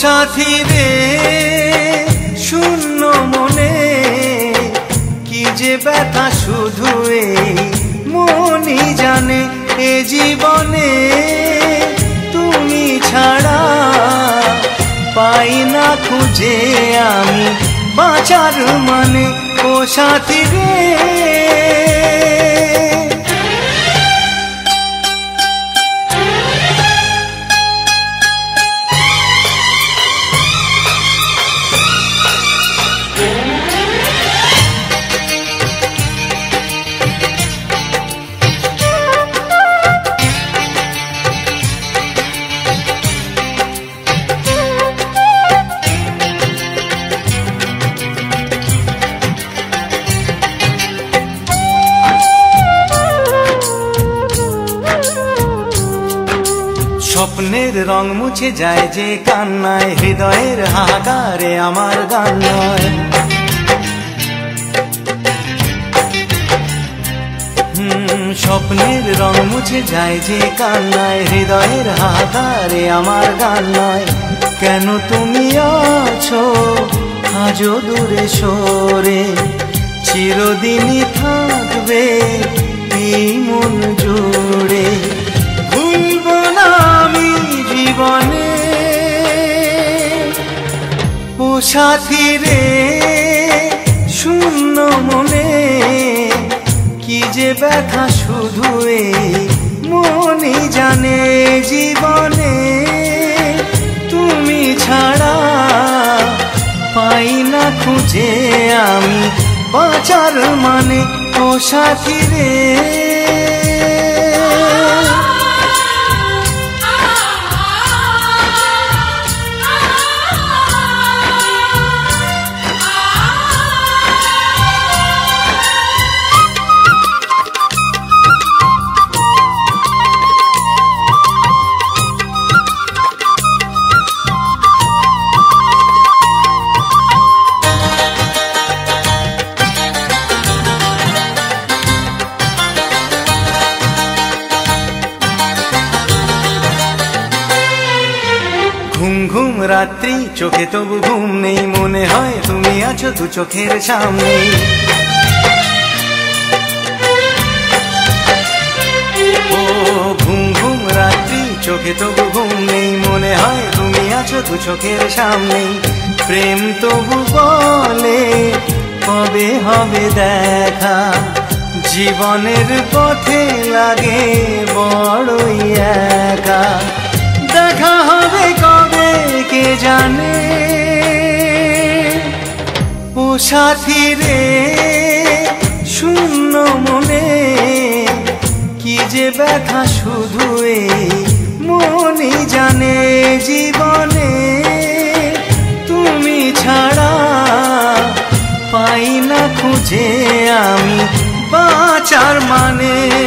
সাথী রে শূন্য মনে, কি যে ব্যথা শুধু মনি জানে এ জীবনে। তুমি ছাড়া পাই না খুঁজে আমি বাঁচার মানে ও সাথী রে স্বপ্নের রং মুছে যায় যে কান্নায়, হৃদয়ের হাহাকারে আমার গান নয়। স্বপ্নের রং মুছে যায় যে কান্নায়, হৃদয়ের হাহাকারে আমার গান নয়। কেন তুমি আছো? আজও দূরে সরে, চিরদিনই থাকবে এই মন জুড়ে। সাথী রে, শূন্য মনে, কি যে ব্যথা শুধু মনে জানে জীবনে। তুমি ছাড়া পাই না খুঁজে আমি বাঁচার মানে ও সাথী রে। রাত্রি, চোখে তবু ঘুম নেই, মনে হয় তুমি আছো দু চোখের সামনে। ও ঘুম ঘুম রাত্রি, চোখে তবু ঘুম নেই, মনে হয় তুমি আছো দু চোখের সামনে। প্রেম তবু বলে, কবে হবে দেখা? জীবনের পথে লাগে বড়ই একা। দেখা কবে কে জানে? ও সাথী রে, শূন্য মনে, কি যে ব্যথা শুধু এই মনে জানে জীবনে। তুমি ছাড়া পাই না খুঁজে আমি বাঁচার মানে।